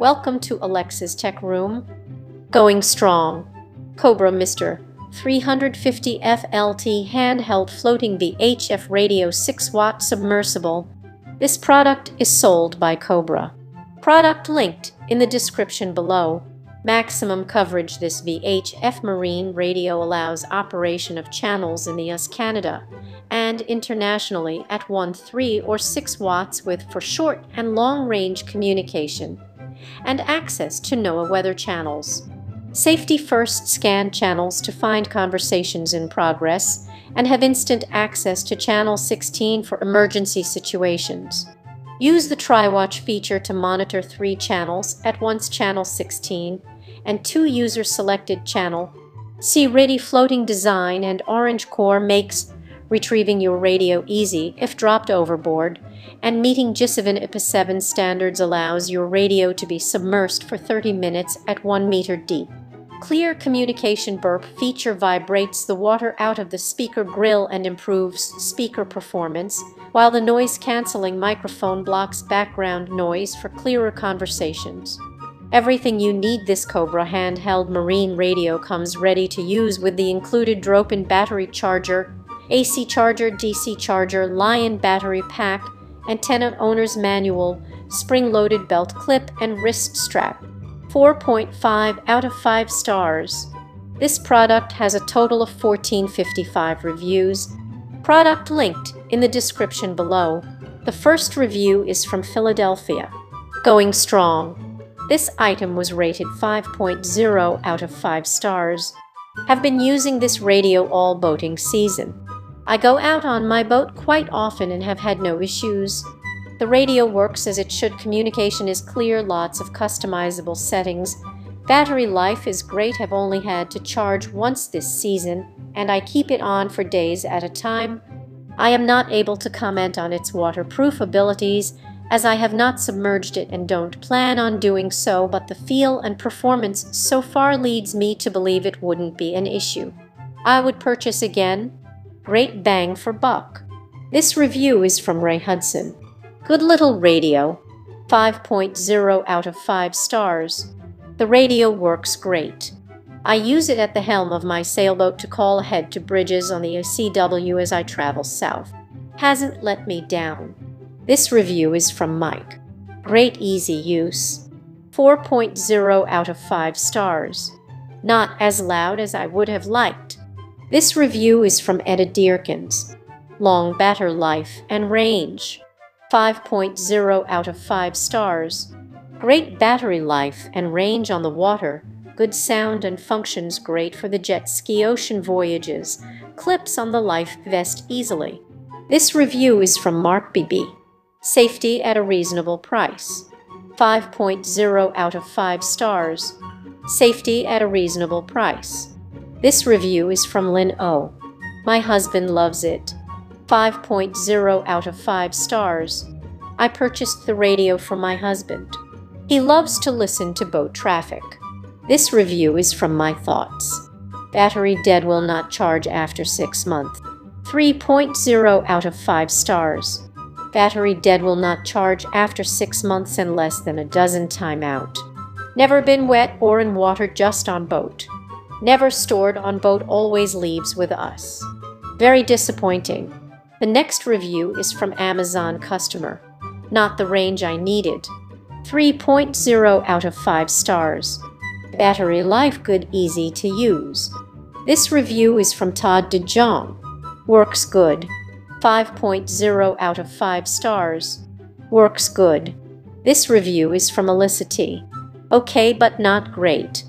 Welcome to Alexa's Tech Room. Going strong. Cobra Mr. 350 FLT handheld floating VHF radio 6 watt submersible. This product is sold by Cobra. Product linked in the description below. Maximum coverage This VHF marine radio allows operation of channels in the US Canada and internationally at 1, 3 or 6 watts with for short and long range communication and access to NOAA weather channels. Safety first scan channels to find conversations in progress and have instant access to channel 16 for emergency situations. Use the TriWatch feature to monitor three channels, at once channel 16 and two user-selected channel. See ready floating design and orange core makes retrieving your radio easy if dropped overboard, and meeting GISAVIN IPA 7 standards allows your radio to be submersed for 30 minutes at 1 meter deep. Clear communication burp feature vibrates the water out of the speaker grill and improves speaker performance, while the noise-canceling microphone blocks background noise for clearer conversations. Everything you need this Cobra handheld marine radio comes ready to use with the included drop-in battery charger, AC charger, DC charger, Li-ion battery pack, antenna owner's manual, spring-loaded belt clip, and wrist strap. 4.5 out of 5 stars. This product has a total of 1455 reviews. Product linked in the description below. The first review is from Philadelphia. Going strong. This item was rated 5.0 out of 5 stars. Have been using this radio all boating season. I go out on my boat quite often and have had no issues. The radio works as it should. Communication is clear, lots of customizable settings. Battery life is great. Have only had to charge once this season, and I keep it on for days at a time. I am not able to comment on its waterproof abilities as I have not submerged it and don't plan on doing so, but the feel and performance so far leads me to believe it wouldn't be an issue. I would purchase again. Great bang for buck. This review is from Ray Hudson. Good little radio, 5.0 out of 5 stars. The radio works great. I use it at the helm of my sailboat to call ahead to bridges on the CW as I travel south. Hasn't let me down. This review is from Mike. Great easy use. 4.0 out of 5 stars. Not as loud as I would have liked. This review is from Etta Deerkins. Long battery life and range. 5.0 out of 5 stars. Great battery life and range on the water, good sound and functions great for the jet ski ocean voyages, clips on the life vest easily. This review is from Mark BB. Safety at a reasonable price. 5.0 out of 5 stars. Safety at a reasonable price. This review is from Lin O. My husband loves it. 5.0 out of 5 stars. I purchased the radio for my husband. He loves to listen to boat traffic. This review is from my thoughts. Battery dead will not charge after 6 months. 3.0 out of 5 stars. Battery dead will not charge after 6 months and less than a dozen time out. Never been wet or in water just on boat. Never stored on boat always leaves with us. Very disappointing. The next review is from Amazon customer. Not the range I needed. 3.0 out of 5 stars. Battery life good, easy to use. This review is from Todd DeJong. Works good. 5.0 out of 5 stars. Works good. This review is from Alyssa. Okay, but not great.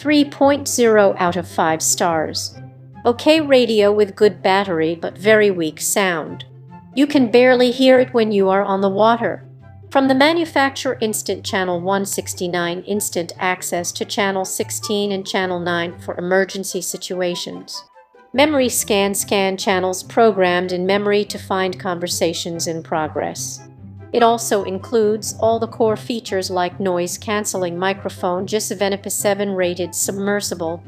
3.0 out of 5 stars. Okay radio with good battery but very weak sound. You can barely hear it when you are on the water. From the manufacturer Instant Channel 169 Instant access to Channel 16 and Channel 9 for emergency situations. Memory scan scan channels programmed in memory to find conversations in progress. It also includes all the core features like noise cancelling microphone, GISAVIN IPA 7 rated submersible,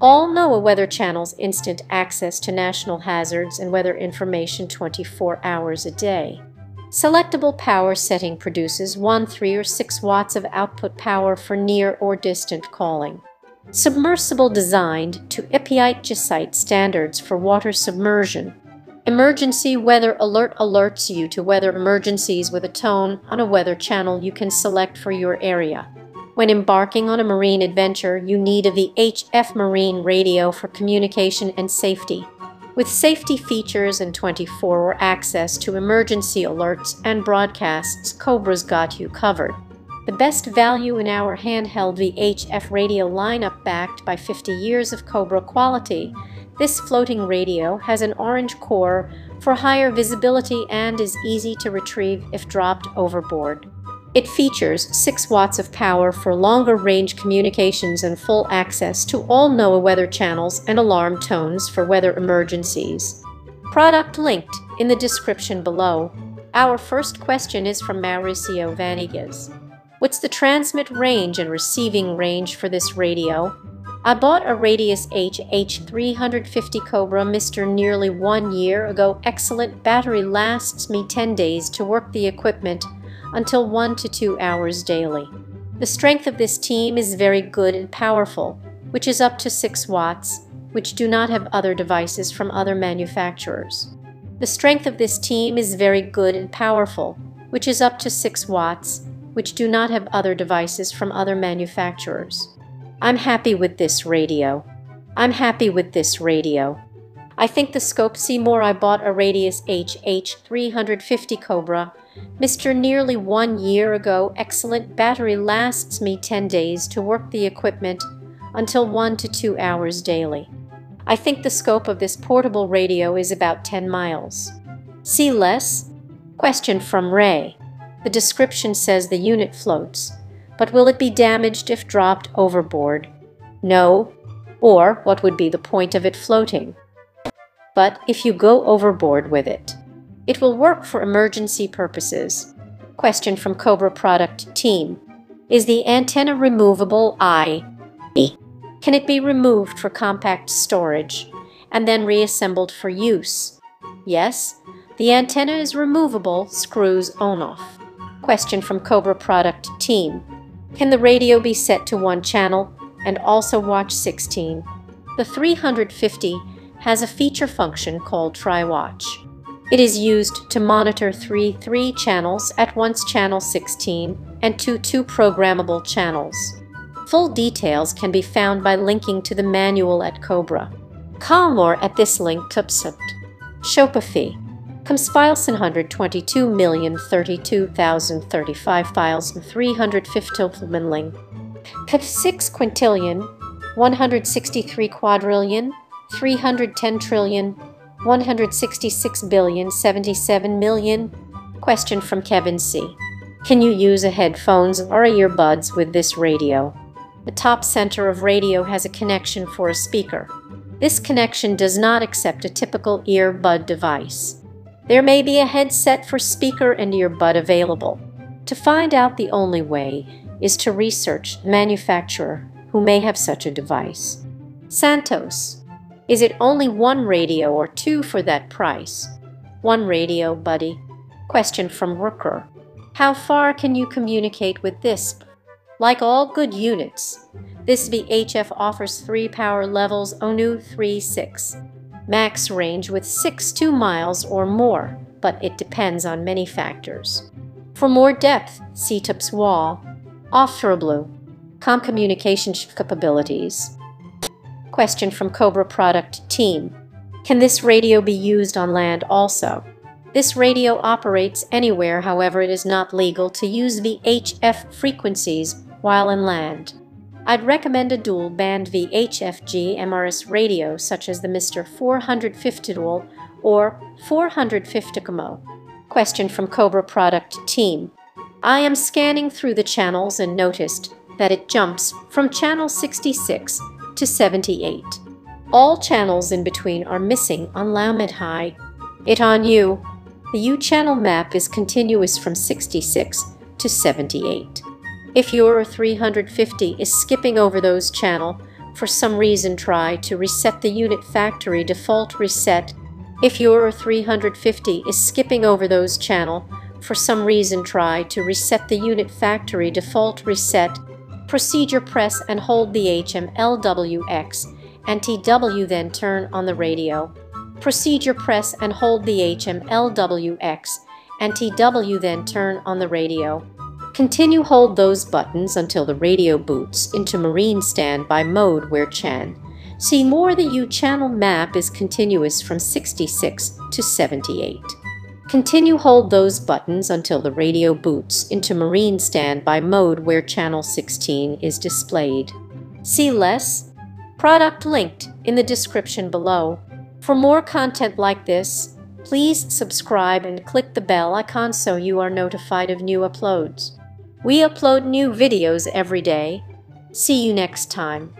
all NOAA Weather Channel's instant access to national hazards and weather information 24 hours a day. Selectable power setting produces 1, 3, or 6 watts of output power for near or distant calling. Submersible designed to EPITE standards for water submersion. Emergency weather alert alerts you to weather emergencies with a tone on a weather channel you can select for your area. When embarking on a marine adventure, you need a VHF Marine radio for communication and safety. With safety features and 24-hour access to emergency alerts and broadcasts, Cobra's got you covered. The best value in our handheld VHF radio lineup backed by 50 years of Cobra quality, this floating radio has an orange core for higher visibility and is easy to retrieve if dropped overboard. It features 6 watts of power for longer range communications and full access to all NOAA weather channels and alarm tones for weather emergencies. Product linked in the description below. Our first question is from Mauricio Vanegas. What's the transmit range and receiving range for this radio? I bought a Radius H H350 Cobra Mister nearly one year ago. Excellent battery lasts me 10 days to work the equipment until 1 to 2 hours daily. The strength of this team is very good and powerful, which is up to 6 watts, which do not have other devices from other manufacturers. The strength of this team is very good and powerful, which is up to 6 watts, which do not have other devices from other manufacturers. I'm happy with this radio. I'm happy with this radio. I think the scope Seymour I bought a Radius HH 350 Cobra Mr. Nearly one year ago, excellent battery lasts me 10 days to work the equipment until 1 to 2 hours daily. I think the scope of this portable radio is about 10 miles. See less? Question from Ray. The description says the unit floats, but will it be damaged if dropped overboard? No. Or what would be the point of it floating? But if you go overboard with it, it will work for emergency purposes. Question from Cobra Product Team. Is the antenna removable I? Can it be removed for compact storage and then reassembled for use? Yes, the antenna is removable, screws on-off. Question from Cobra Product Team. Can the radio be set to one channel and also watch 16? The 350 has a feature function called TriWatch. It is used to monitor three 3 channels at once channel 16 and two 2 programmable channels. Full details can be found by linking to the manual at Cobra. Call more at this link to Psupt. Shopify. Comspiles 122,032,035 files and 350 link. Cut 6 quintillion, 163 quadrillion, 310 trillion, 166 billion 77 million? Question from Kevin C. Can you use a headphones or earbuds with this radio? The top center of radio has a connection for a speaker. This connection does not accept a typical earbud device. There may be a headset for speaker and earbud available. To find out the only way is to research the manufacturer who may have such a device. Santos is it only one radio or two for that price? One radio, buddy. Question from Rooker. How far can you communicate with this? Like all good units, this VHF offers three power levels ONU 3.6. Max range with 6 2 miles or more, but it depends on many factors. For more depth, see TUPS wall, blue, com communication capabilities, Question from Cobra Product Team. Can this radio be used on land also? This radio operates anywhere, however it is not legal to use the HF frequencies while in land. I'd recommend a dual-band VHF GMRS radio such as the Mr. 450 Dual or 450 Como. Question from Cobra Product Team. I am scanning through the channels and noticed that it jumps from channel 66 to 78. All channels in between are missing on Laumid High. It on you. The U-channel map is continuous from 66 to 78. If your 350 is skipping over those channel, for some reason try to reset the unit factory default reset. If your 350 is skipping over those channel, for some reason try to reset the unit factory default reset, procedure press and hold the HMLWX and TW then turn on the radio. Procedure press and hold the HMLWX and TW then turn on the radio. Continue hold those buttons until the radio boots into marine standby mode where CHAN. See more the U channel map is continuous from 66 to 78. Continue hold those buttons until the radio boots into marine standby mode where channel 16 is displayed. See less product linked in the description below. For more content like this, please subscribe and click the bell icon so you are notified of new uploads. We upload new videos every day. See you next time.